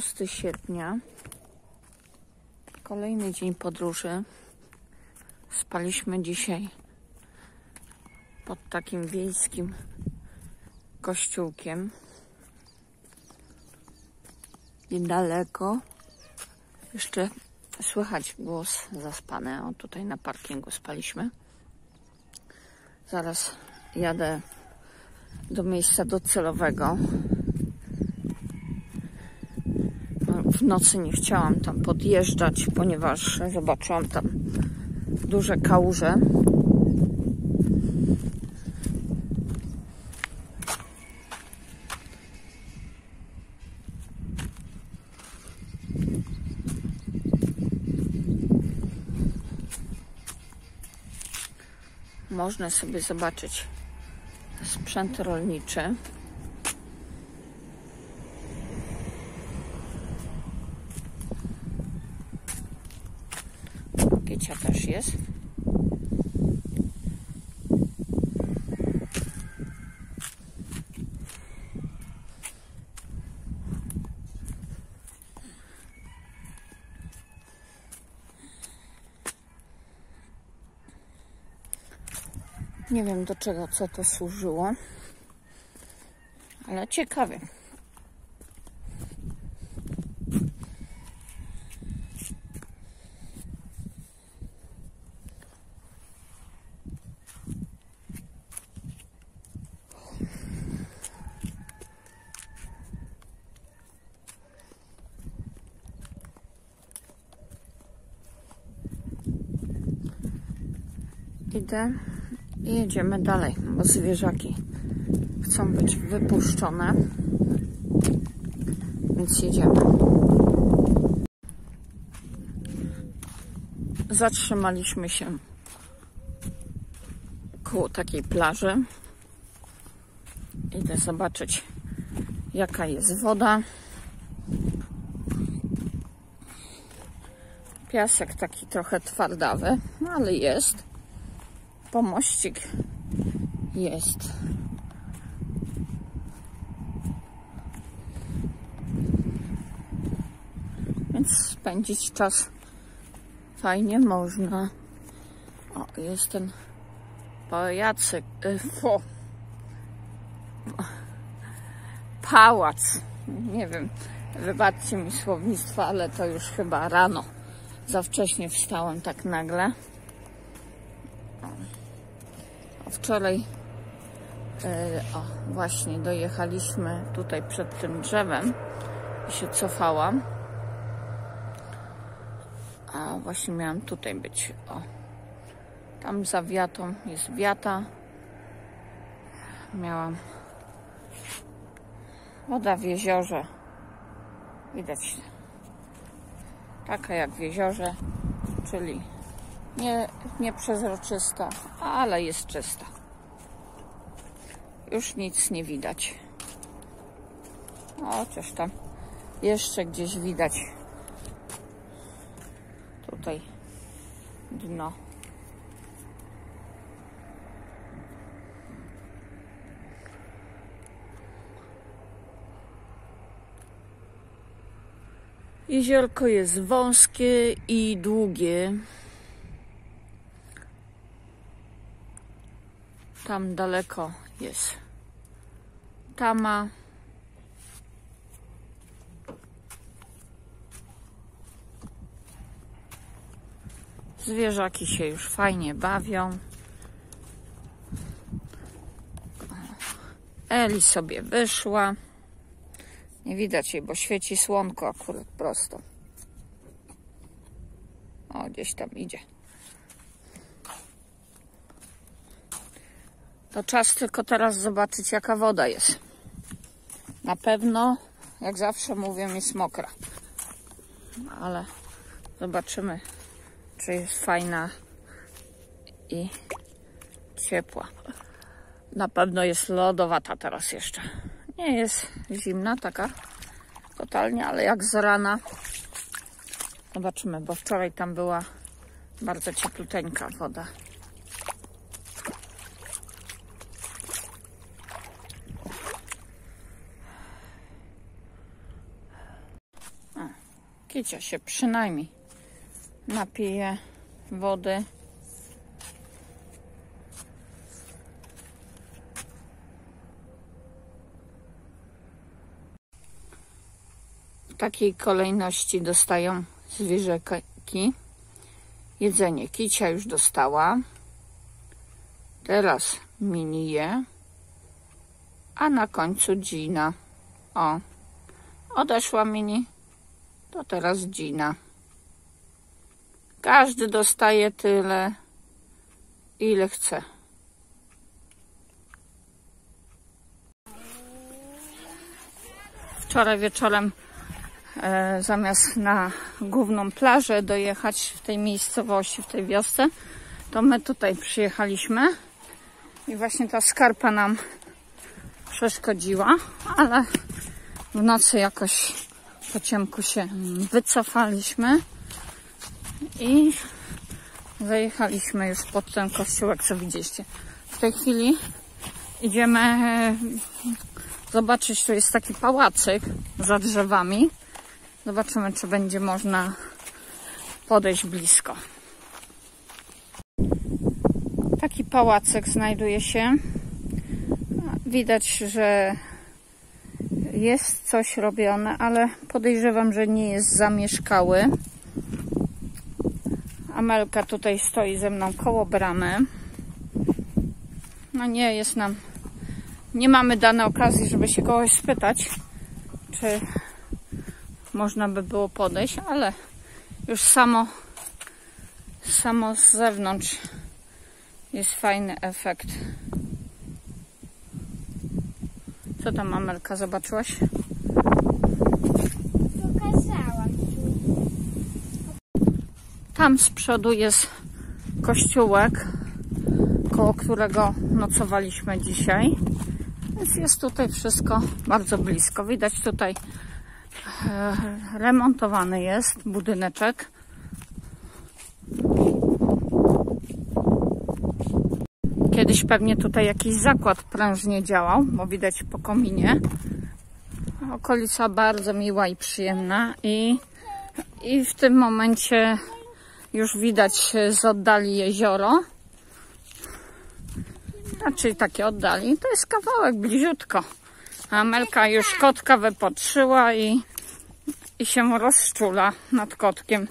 6 sierpnia. Kolejny dzień podróży. Spaliśmy dzisiaj pod takim wiejskim kościółkiem. Niedaleko jeszcze słychać głos zaspany. O, tutaj na parkingu spaliśmy. Zaraz jadę do miejsca docelowego. No, W nocy nie chciałam tam podjeżdżać, ponieważ zobaczyłam tam duże kałuże. Można sobie zobaczyć sprzęt rolniczy. Też jest. Nie wiem do czego, co to służyło, ale ciekawie. Idę i jedziemy dalej, bo zwierzaki chcą być wypuszczone. Więc jedziemy. Zatrzymaliśmy się koło takiej plaży. Idę zobaczyć, jaka jest woda. Piasek taki trochę twardawy, no ale jest. Pomościk jest. Więc spędzić czas fajnie można. O, jest ten pajacyk. y, Fo. Pałac. Nie wiem, wybaczcie mi słownictwo, ale to już chyba rano. Za wcześnie wstałem tak nagle. Wczoraj e, o, właśnie dojechaliśmy tutaj przed tym drzewem i się cofałam. A właśnie miałam tutaj być. O. Tam za wiatą jest wiata. Miałam woda w jeziorze. Widać taka jak w jeziorze, czyli nie, nie przezroczysta, ale jest czysta. Już nic nie widać. Chociaż tam jeszcze gdzieś widać tutaj dno. Jeziorko jest wąskie i długie. Tam daleko jest tama. Zwierzaki się już fajnie bawią. Eli sobie wyszła. Nie widać jej, bo świeci słonko akurat prosto. O, gdzieś tam idzie. To czas tylko teraz zobaczyć, jaka woda jest. Na pewno, jak zawsze mówię, jest mokra. Ale zobaczymy, czy jest fajna i ciepła. Na pewno jest lodowata teraz jeszcze. Nie jest zimna taka totalnie, ale jak z rana. Zobaczymy, bo wczoraj tam była bardzo ciepluteńka woda. Kicia się przynajmniej napije wody. W takiej kolejności dostają zwierzaki. Jedzenie Kicia już dostała. Teraz Mini je. A na końcu Gina. O, odeszła Mini. To teraz Gina. Każdy dostaje tyle, ile chce. Wczoraj wieczorem e, zamiast na główną plażę dojechać w tej miejscowości, w tej wiosce, to my tutaj przyjechaliśmy i właśnie ta skarpa nam przeszkodziła, ale w nocy jakoś po ciemku się wycofaliśmy i zajechaliśmy już pod ten kościółek, co widzieliście. W tej chwili idziemy e, zobaczyć, tu jest taki pałacyk za drzewami. Zobaczymy, czy będzie można podejść blisko. Taki pałacyk znajduje się. Widać, że jest coś robione, ale podejrzewam, że nie jest zamieszkały. Amelka tutaj stoi ze mną koło bramy. No nie jest nam, nie mamy danej okazji, żeby się kogoś spytać, czy można by było podejść, ale już samo, samo z zewnątrz jest fajny efekt. Co tam Amelka zobaczyłaś? Pokazałam. Tam z przodu jest kościółek, koło którego nocowaliśmy dzisiaj. Więc jest tutaj wszystko bardzo blisko. Widać tutaj e, remontowany jest budyneczek. Kiedyś pewnie tutaj jakiś zakład prężnie działał, bo widać po kominie. Okolica bardzo miła i przyjemna i, i w tym momencie już widać z oddali jezioro. Znaczy takie oddali. To jest kawałek bliziutko. Amelka już kotka wypotrzyła i, i się rozczula nad kotkiem.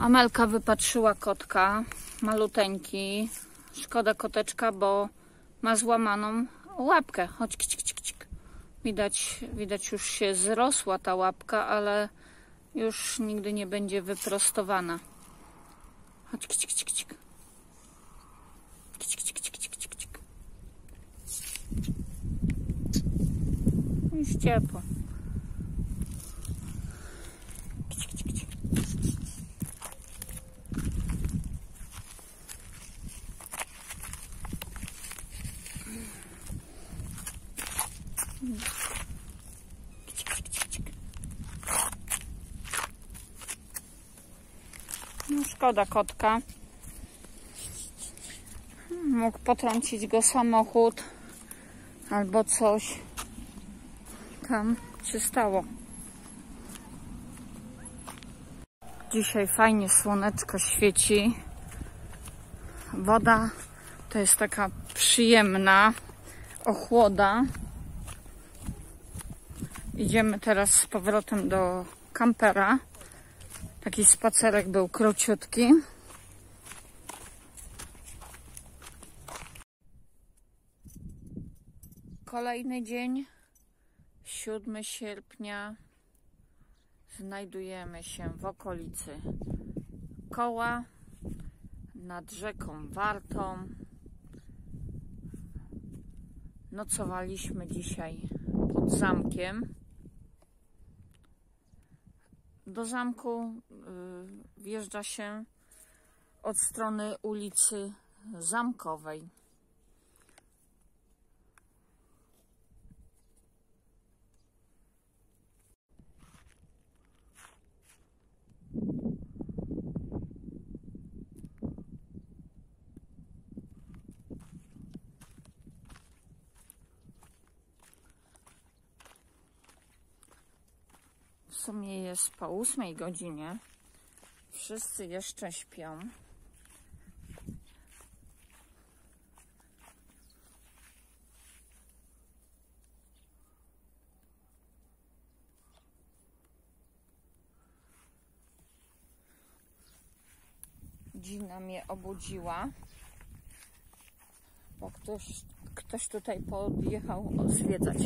Amelka wypatrzyła kotka, maluteńki. Szkoda koteczka, bo ma złamaną łapkę. Chodź, kcik, kcik, kcik. Widać, widać już się zrosła ta łapka, ale już nigdy nie będzie wyprostowana. Chodź, kcik, kcik, kcik. Kcik, kcik, kcik, kcik, kcik. Jest ciepło. Kcik, kcik, kcik. Kcik, kcik, kcik, kcik. No szkoda kotka. Mógł potrącić go samochód albo coś tam się stało. Dzisiaj fajnie słoneczko świeci. Woda to jest taka przyjemna ochłoda. Idziemy teraz z powrotem do kampera. Taki spacerek był króciutki. Kolejny dzień, 7 sierpnia. Znajdujemy się w okolicy koła nad rzeką Wartą. Nocowaliśmy dzisiaj pod zamkiem. Do zamku y, wjeżdża się od strony ulicy Zamkowej. Sumie jest po ósmej godzinie. Wszyscy jeszcze śpią. Dzina mnie obudziła, bo ktoś, ktoś tutaj podjechał zwiedzać.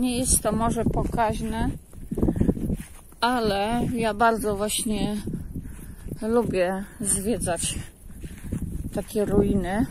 Nie jest to może pokaźne, ale ja bardzo właśnie lubię zwiedzać takie ruiny.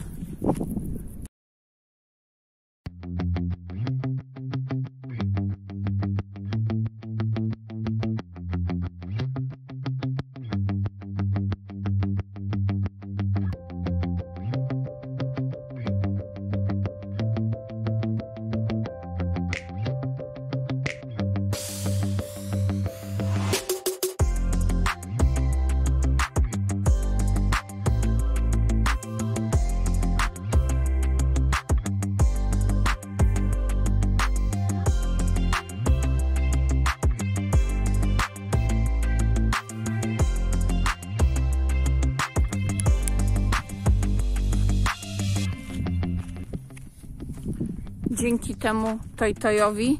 Dzięki temu Tojtojowi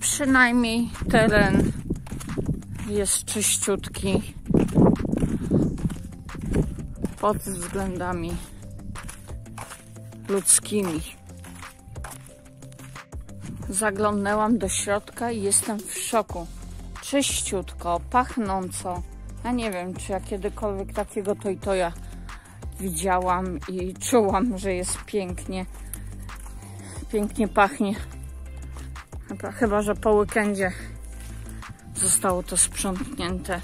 przynajmniej teren jest czyściutki pod względami ludzkimi. Zaglądnęłam do środka i jestem w szoku. Czyściutko, pachnąco. Ja nie wiem, czy ja kiedykolwiek takiego tojtoja widziałam i czułam, że jest pięknie. Pięknie pachnie. Chyba, chyba że po weekendzie zostało to sprzątnięte.